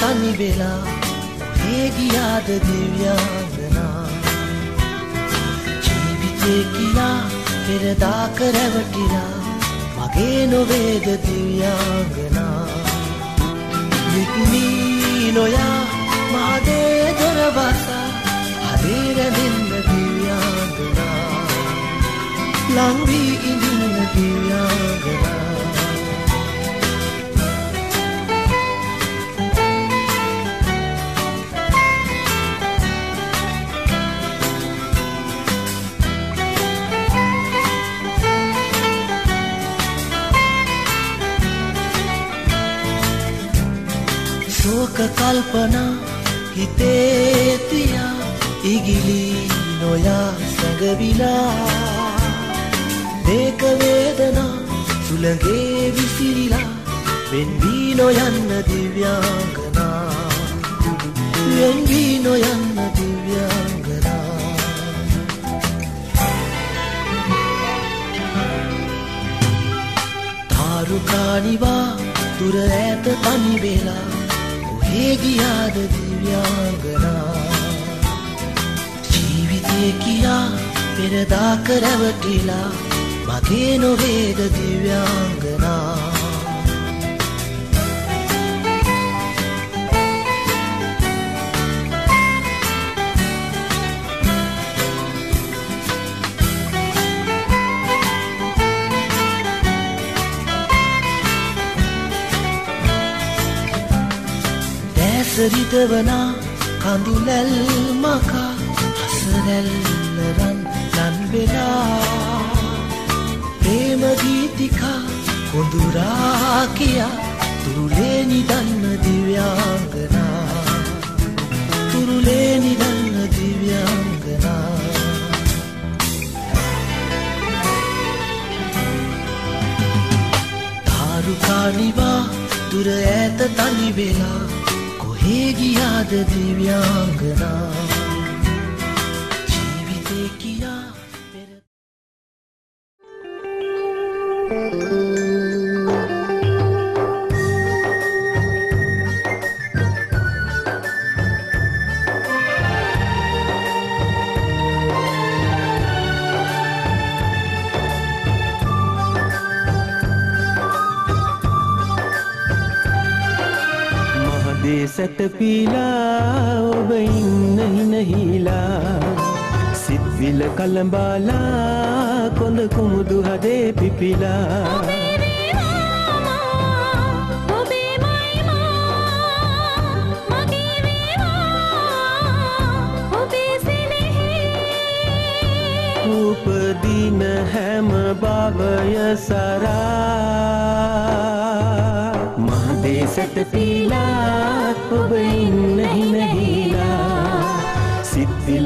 තනි වෙලා ඔහේ ගියාද දිව්‍යාංගනා ජීවිතේ කියා පෙරදා කරවටිලා මගේ නොවේද දිව්‍යාංගනා නික්මී නොයා මාදේ දොරවසා හදේ රැඳෙන්න දිව්‍යාංගනා ලංවී ඉඳින්න ශෝක කල්පනා හිතේ තියා ඉගිලි නොයා සැඟවිලා. දේක වේදනා සුළඟේ විසිරිලා වෙන්වී නොයන්න දිව්‍යාංගනා. වෙන්වී නොයන්න දිව්‍යාංගනා. තාරුකානිවා දුර ඇත තනි වෙලා ඔහේ ගියාද දිව්‍යාංගනා? ජීවිතය කියා පෙරදා කරවටිලා මගේ නොවේද දිව්‍යාංගනා? දැසරිතවනා කඳුලැල් මකා හසරැල්ලරන් ලන්වෙලා ප්‍රේම ගීතිකා කොඳුරා කියා තුරුලේ නිදන්න දිව්‍යාංගනා. තුරුලේ නිදන්න දිව්‍යාංගනා. තාරුකානිවා දුර ඇත තනි වෙලා කොහේ ගියාද දිව්‍යාංගනා? මහදේ සැතපීලා ඔබ ඉන්න හිනහිලා සිත්විල කළඹාලා කොඳ කුමුදු හදේ පිපිලා. උපදින හැම භවය සරා. මහදේ සැතපීලා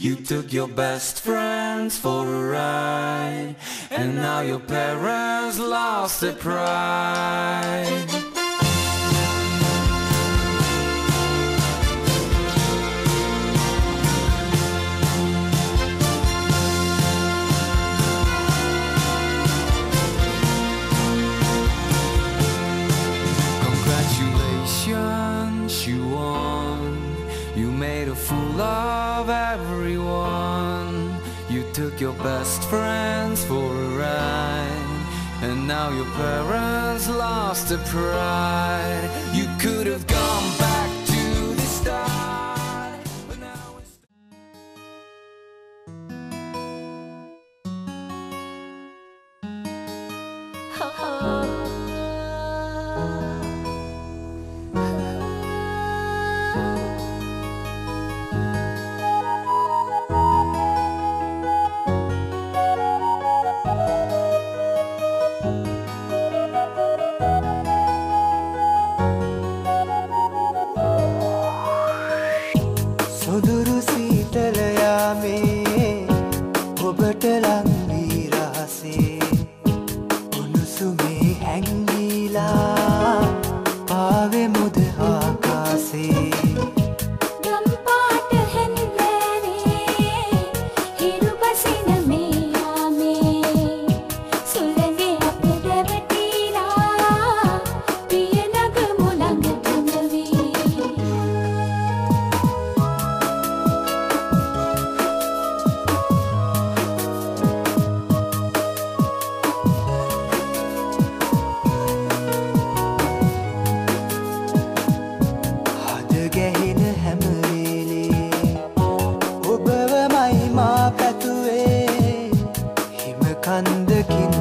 You took your best friends for a ride. And now your parents lost their pride. Congratulations, you won. You made a fool of of everyone. You took your best friends for a ride, and now your parents lost their pride. You could have gone back to the start. But now it's... Oh, සීතල යාමේ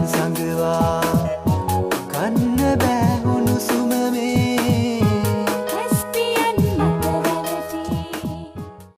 sandılar